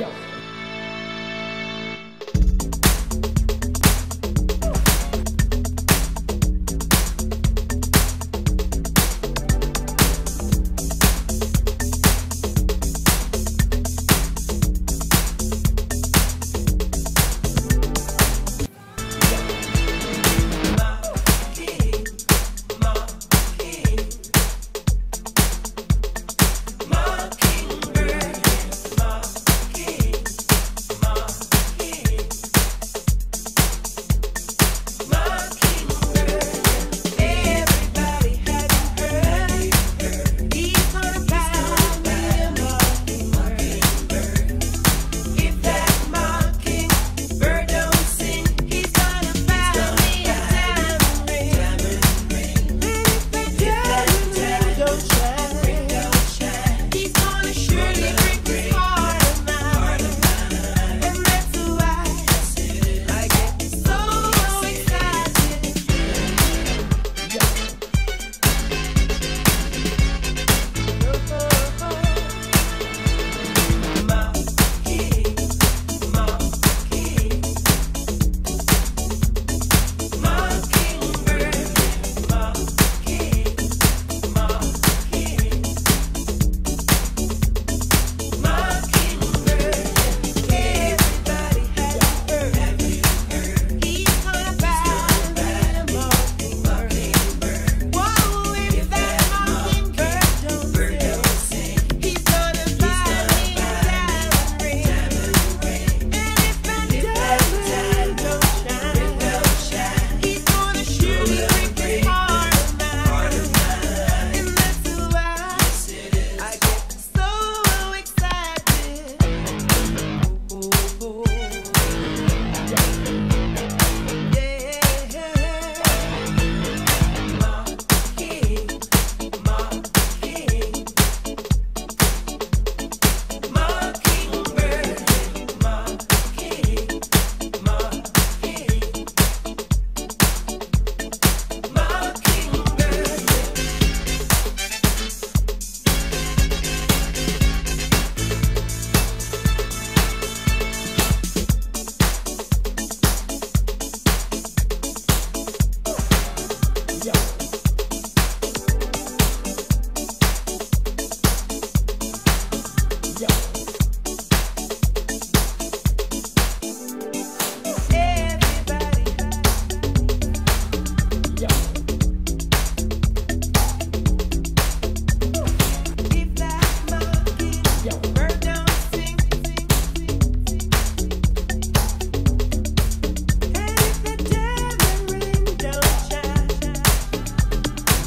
Yeah.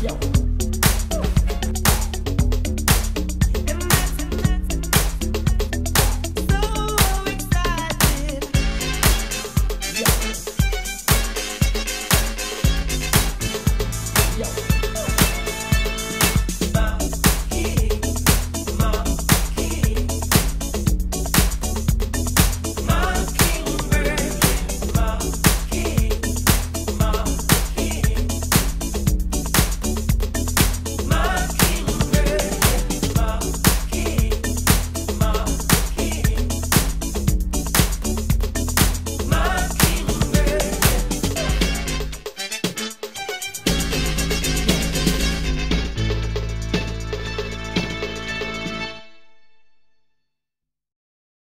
yo.